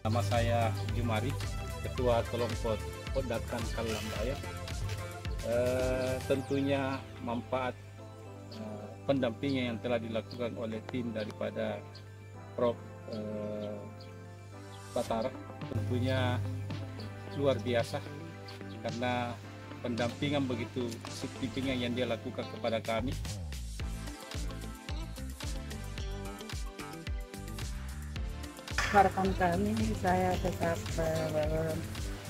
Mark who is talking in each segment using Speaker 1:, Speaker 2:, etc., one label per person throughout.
Speaker 1: Nama saya Jumari, Ketua Kelompok Podakan Kalambaya. Eh, tentunya manfaat eh, pendampingan yang telah dilakukan oleh tim daripada Prof. Eh, Batara tentunya luar biasa karena pendampingan begitu signifikan yang dia lakukan kepada kami
Speaker 2: harapan kami saya tetap eh,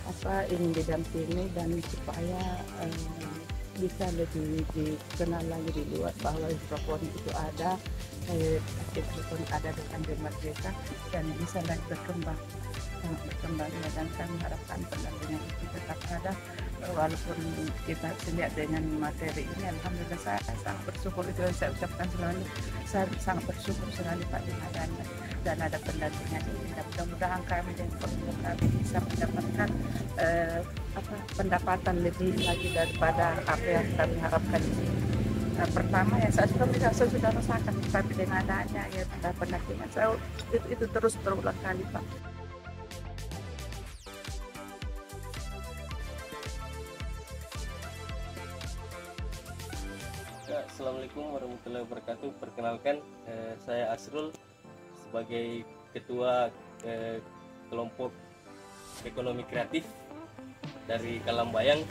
Speaker 2: apa ingin didampingi dan supaya eh, bisa lebih dikenal lagi di luar bahwa hidroponik itu ada eh, ada dengan di merdeka dan bisa lagi berkembang berkembang. Dan kami harapkan pendampingan itu tetap ada walaupun kita lihat dengan materi ini alhamdulillah saya sangat bersyukur itu yang saya ucapkan selalu saya sangat bersyukur sekali Pak adanya dan ada pendampingan ini dan mudah-mudahan kami dan keluarga kami bisa mendapatkan eh, apa pendapatan lebih lagi daripada apa yang kami harapkan di sini. Nah, pertama ya saya sudah saya sudah rasakan tapi dengan adanya ya pendampingan saya itu, itu terus berulang kali Pak.
Speaker 3: Assalamualaikum warahmatullahi wabarakatuh. Perkenalkan, eh, saya Asrul sebagai ketua eh, kelompok ekonomi kreatif dari Kalambayang,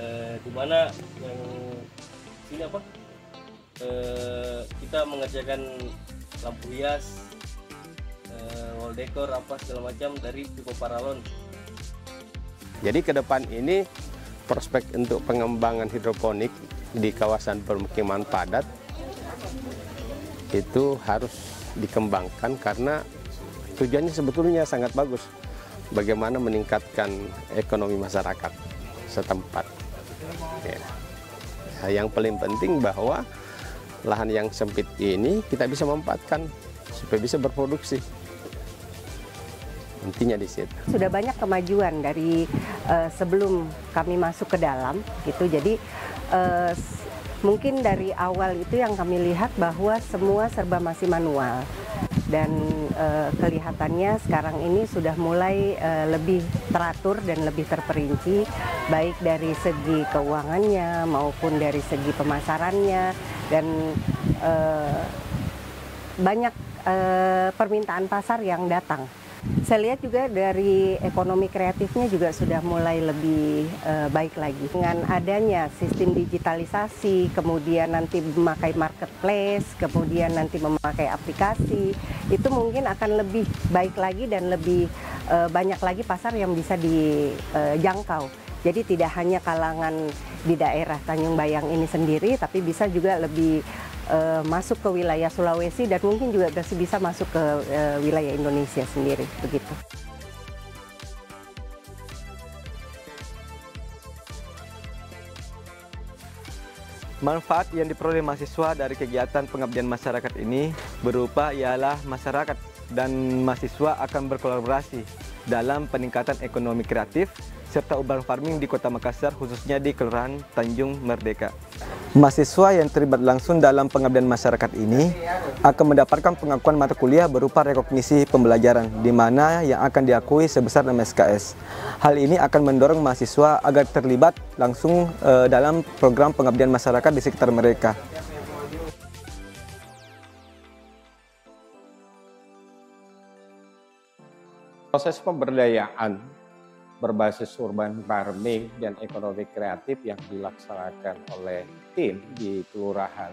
Speaker 3: eh, di mana yang sini apa? Eh, kita mengerjakan lampu hias, eh, wall decor apa segala macam dari Pipo Paralon.
Speaker 4: Jadi ke depan ini prospek untuk pengembangan hidroponik di kawasan permukiman padat itu harus dikembangkan karena tujuannya sebetulnya sangat bagus. Bagaimana meningkatkan ekonomi masyarakat setempat. Ya. Nah, Yang paling penting bahwa lahan yang sempit ini kita bisa manfaatkan supaya bisa berproduksi. Intinya di situ.
Speaker 5: sudah banyak kemajuan dari eh, sebelum kami masuk ke dalam gitu jadi s- mungkin dari awal itu yang kami lihat bahwa semua serba masih manual dan eh, kelihatannya sekarang ini sudah mulai eh, lebih teratur dan lebih terperinci baik dari segi keuangannya maupun dari segi pemasarannya dan eh, banyak permintaan pasar yang datang. Saya lihat juga dari ekonomi kreatifnya juga sudah mulai lebih eh, baik lagi. Dengan adanya sistem digitalisasi, kemudian nanti memakai marketplace, kemudian nanti memakai aplikasi, itu mungkin akan lebih baik lagi dan lebih eh, banyak lagi pasar yang bisa dijangkau. Jadi tidak hanya kalangan di daerah Tanjung Bayang ini sendiri, tapi bisa juga lebih eh, masuk ke wilayah Sulawesi dan mungkin juga bisa masuk ke eh, wilayah Indonesia sendiri begitu.
Speaker 6: Manfaat yang diperoleh mahasiswa dari kegiatan pengabdian masyarakat ini berupa ialah masyarakat dan mahasiswa akan berkolaborasi dalam peningkatan ekonomi kreatif serta urban farming di Kota Makassar khususnya di Kelurahan Tanjung Merdeka. Mahasiswa yang terlibat langsung dalam pengabdian masyarakat ini akan mendapatkan pengakuan mata kuliah berupa rekognisi pembelajaran di mana yang akan diakui sebesar 6 SKS. Hal ini akan mendorong mahasiswa agar terlibat langsung eh, dalam program pengabdian masyarakat di sekitar mereka.
Speaker 4: Proses pemberdayaan berbasis urban farming dan ekonomi kreatif yang dilaksanakan oleh tim di Kelurahan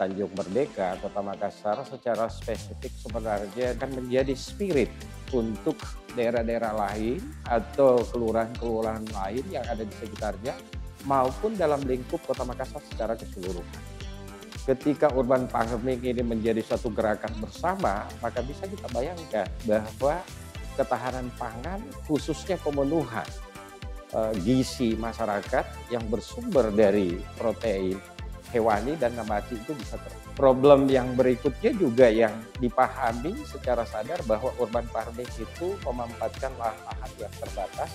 Speaker 4: Tanjung Merdeka, Kota Makassar secara spesifik sebenarnya akan menjadi spirit untuk daerah-daerah lain atau kelurahan-kelurahan lain yang ada di sekitarnya maupun dalam lingkup Kota Makassar secara keseluruhan. Ketika urban farming ini menjadi suatu gerakan bersama, maka bisa kita bayangkan bahwa ketahanan pangan khususnya pemenuhan eh, gizi masyarakat yang bersumber dari protein hewani dan nabati itu bisa ter. Problem yang berikutnya juga yang dipahami secara sadar bahwa urban farming itu memanfaatkan lahan-lahan yang terbatas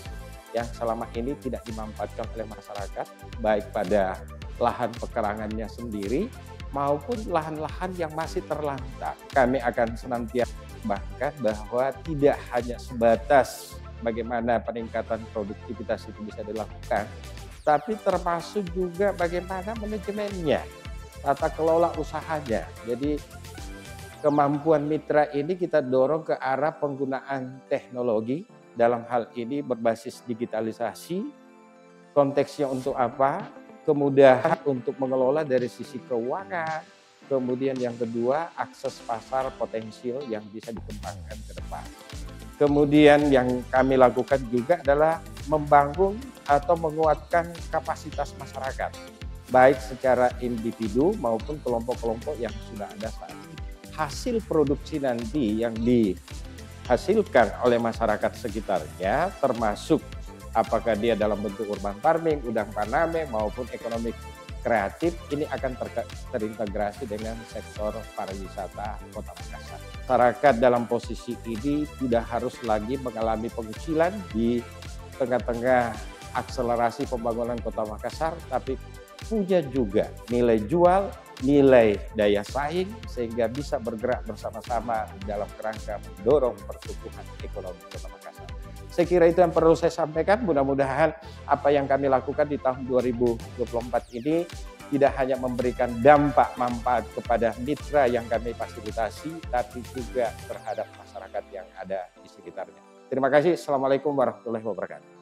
Speaker 4: yang selama ini tidak dimanfaatkan oleh masyarakat baik pada lahan pekerangannya sendiri maupun lahan-lahan yang masih terlantar. Kami akan senantiasa kembangkan bahwa tidak hanya sebatas bagaimana peningkatan produktivitas itu bisa dilakukan, tapi termasuk juga bagaimana manajemennya, tata kelola usahanya. Jadi kemampuan mitra ini kita dorong ke arah penggunaan teknologi dalam hal ini berbasis digitalisasi. Konteksnya untuk apa? Kemudahan untuk mengelola dari sisi keuangan. Kemudian yang kedua, akses pasar potensial yang bisa dikembangkan ke depan. Kemudian yang kami lakukan juga adalah membangun atau menguatkan kapasitas masyarakat, baik secara individu maupun kelompok-kelompok yang sudah ada saat ini. Hasil produksi nanti yang dihasilkan oleh masyarakat sekitarnya, termasuk apakah dia dalam bentuk urban farming, udang paname, maupun ekonomi kreatif, ini akan ter terintegrasi dengan sektor pariwisata Kota Makassar masyarakat dalam posisi ini tidak harus lagi mengalami pengucilan di tengah-tengah akselerasi pembangunan Kota Makassar, tapi punya juga nilai jual, nilai daya saing, sehingga bisa bergerak bersama-sama dalam kerangka mendorong pertumbuhan ekonomi Kota Makassar. Saya kira itu yang perlu saya sampaikan. Mudah-mudahan apa yang kami lakukan di tahun 2024 ini tidak hanya memberikan dampak manfaat kepada mitra yang kami fasilitasi, tapi juga terhadap masyarakat yang ada di sekitarnya. Terima kasih. Assalamualaikum warahmatullahi wabarakatuh.